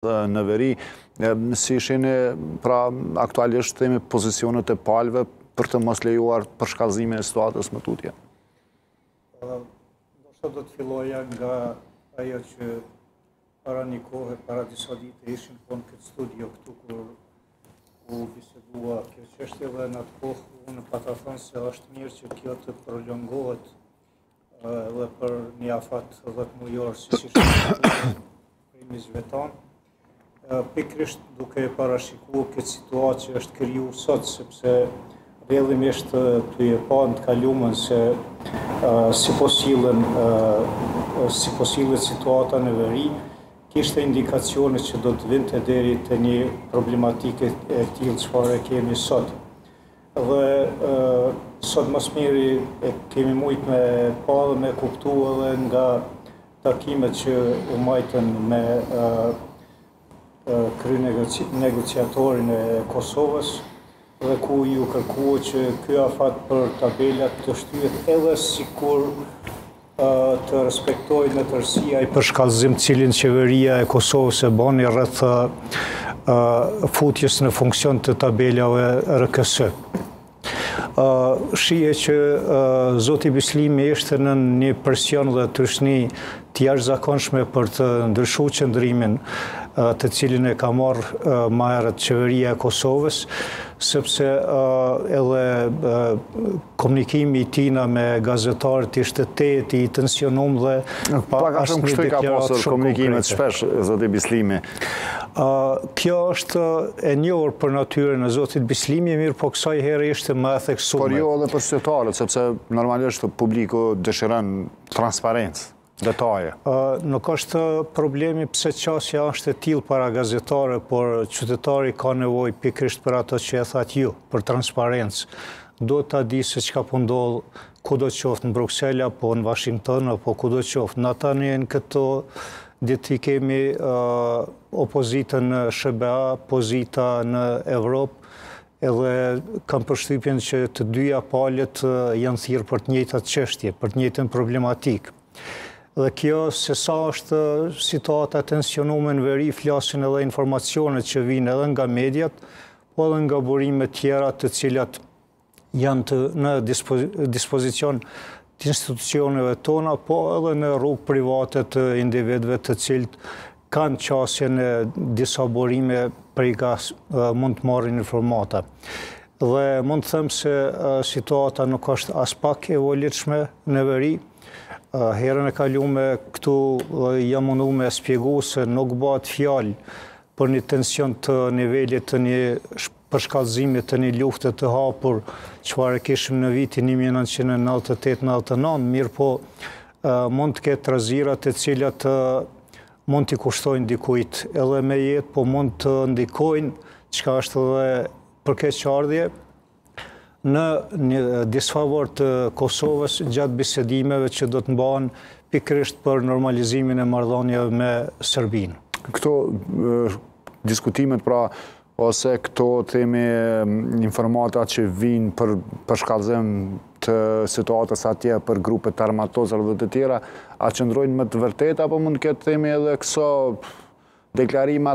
në veri. Si shihni, pra, aktualisht të themi pozicionet e palëve për të mos lejuar përshkallëzimin e situatës më tutje? Do të, do të filloja nga ajo që para një kohë, para disa dite, ishim po në këtë studio këtu, kur u bisedua kjo çështje dhe në atë kohë, unë pata thënë se është mirë që kjo të prolongohet edhe për një afat 10 mujor siç ishte premisa e vet,, pikërisht duke e parashiku këtë situatë që është kriju sot, sepse realisht tu e pa në të kalumen se si po sillen, si po sillet situata në veri, kishte indikacione që do të vinte deri te një problematike e tillë çfarë e kemi sot. Dhe sot më së miri e kemi mujt me pa dhe me kuptu edhe nga takimet që u majtën me kryenegociatorin e Kosovës dhe ku iu kërkua që ky afat për tabelat të shtyhet edhe sikur të respektohej në tërësi ai përshkallëzim të cilin qeveria e Kosovës e bani rreth futjes në funksion të tabelave RKS. Shihej që zoti Bislimi ishte në një presion dhe trysni të jashtëzakonshme për të ndryshu qëndrimin të cilin e ka marrë më herët qeveria e Kosovës, sepse edhe Komunikimi i tina me gazetarët ishte tejet i tensionum dhe pa asnjë deklaratë shumë konkrete. Pak a shumë kështu i ka pasur komunikimet shpesh, zoti Bislimi. Kjo është e njohur për natyrën e zotit Bislimi, mirëpo kësaj here ishte më e theksume. Por jo edhe për shqiptarët, sepse normalisht publiku dëshiron transparencë. Detaje. Nuk është problemi pse qasja është e tillë para gazetarëve, por qytetari ka nevojë pikërisht për ato që e thatë ju, për transparencë. Duhet ta di se çka po ndodh kudo qoftë në Bruksel apo në Washington apo kudo qoftë. Ne tani në këto ditë i kemi uh, opozitën në SHBA, pozita në Evropë, Edhe kam përshtypjen që të dyja palët janë thirrë për të njëjtat çështje, për të njëjtën problematikë. Dhe kjo se sa është situata e tensionume në veri, flasin edhe informacionet që vijnë edhe nga mediat, po edhe nga burime të tjera të cilat janë të, në dispozicion të institucioneve tona, po edhe në rrugë private të individëve të cilët kanë qasje në disa burime prej ka mund të marrin informata. Dhe mund të them se situata nuk është aspak e volitshme në veri. Herën e kalume, këtu jam mundu me shpjegu se nuk bahet fjalë për një tension të nivelit të një shpërë përshkallëzimit të një lufte të hapur, çfarë e kishim në vitin një mijë e nëntëqind e nëntëdhjetë e tetë, nëntëdhjetë e nëntë, mirëpo mund të ketë trazira të cilat mund t'i kushtojnë dikujt edhe me jetë, po mund të ndikojnë, çka është edhe për keqardhje, në një disfavor të Kosovës gjatë bisedimeve që do të mbahen pikërisht për normalizimin e marrëdhënieve me Serbinë. Këto diskutimet pra Ose këto themi informata që vijnë për përshkallëzim të situatës atje për grupe të armatosura dhe të tjera, a qëndrojnë me të vërtetë apo mund të ketë themi edhe kso deklarime